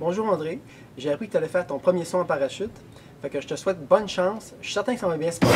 Bonjour André, j'ai appris que tu allais faire ton premier son en parachute. Fait que je te souhaite bonne chance. Je suis certain que ça va bien se passer.